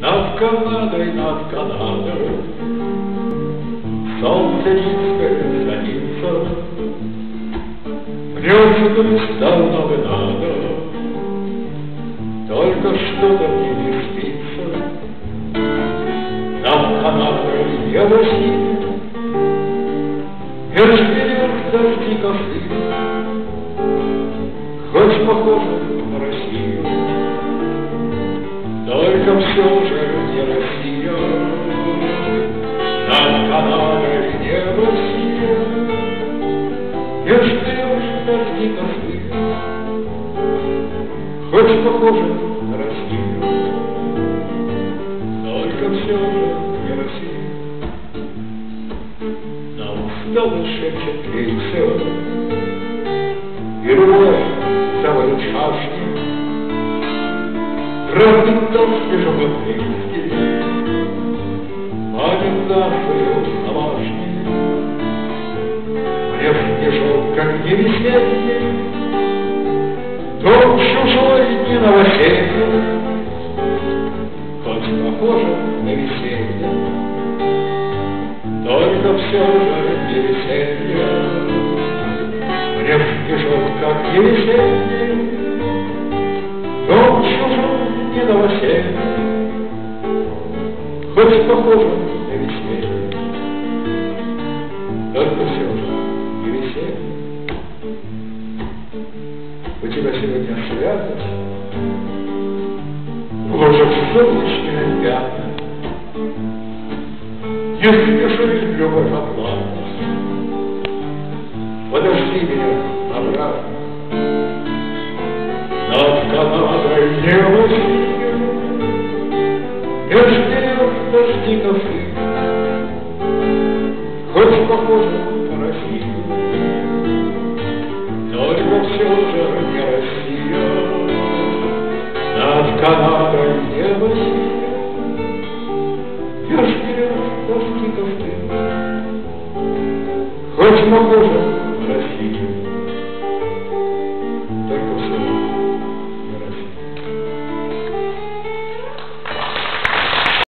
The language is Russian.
Над Канадой, над Канадой. Солнце низкое садится. Привыкнуть давно бы надо. Только что-то мне не спится. Над Канадой небо синее Меж берег дожди косы Хоть похоже на Россию все же не Россия Над Канадой небо синее Меж берег дожди косы Хоть похоже на Только все же не Россия Нам устало шепчет крейсер И любовь Дробит толстый животный Память нашей домашней. Мне снежок, как не весенний Дом чужой не новоселье. Хоть похоже на веселье. Только все же не веселье. Мне снежок, как не веселье новоселье Хоть похоже? На веселье Только все же. Не веселье у тебя сегодня святость, в солнечные пятна. Не спеши, любовь, оплакать, Подожди меня обратно. Над Канадой небо синее, Меж берег дожди косы, Хоть похоже на Россию, только все же не Россия. Над Канадой небо синее, Меж берег дожди косы, Хоть похоже